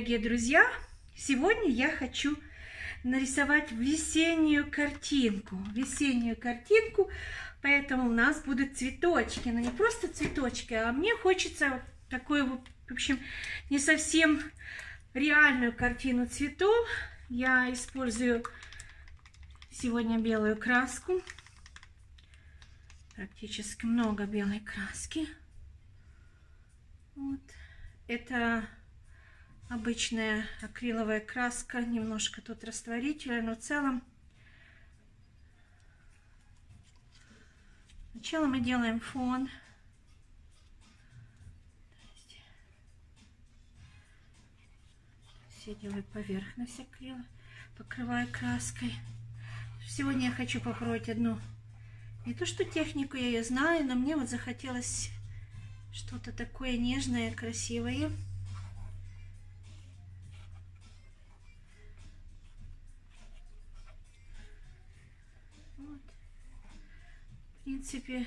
дорогие друзья! Сегодня я хочу нарисовать весеннюю картинку. Весеннюю картинку, поэтому у нас будут цветочки. Но не просто цветочки, а мне хочется такую, в общем, не совсем реальную картину цветов. Я использую сегодня белую краску. Практически много белой краски. Вот. Это обычная акриловая краска, немножко тут растворителя, но в целом сначала мы делаем фон. Все делаю поверхность акрила, покрываю краской. Сегодня я хочу попробовать одну, не то что технику я ее знаю, но мне вот захотелось что-то такое нежное, красивое. Принципе,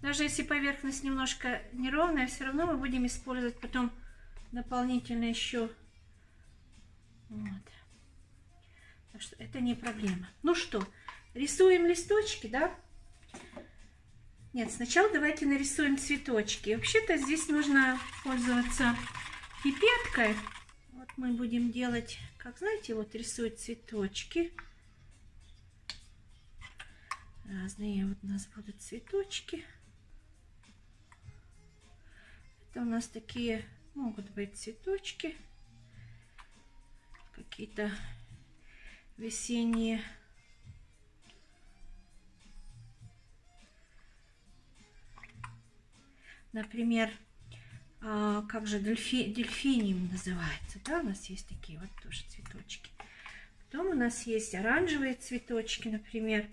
даже если поверхность немножко неровная, все равно мы будем использовать потом дополнительно еще. Вот. Так что это не проблема. Ну что, рисуем листочки, да? Нет, сначала давайте нарисуем цветочки. Вообще-то здесь нужно пользоваться пипеткой. Вот мы будем делать, как знаете, вот рисуют цветочки. Разные вот у нас будут цветочки. Это у нас такие могут быть цветочки. Какие-то весенние Например, а, как же дельфи, дельфиниум называется, да, у нас есть такие вот тоже цветочки. Потом у нас есть оранжевые цветочки, например,